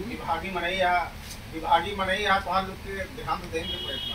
विभागी मनाई विभागी मनाई या तो लोग के ध्यान तो देंगे प्रयत्न।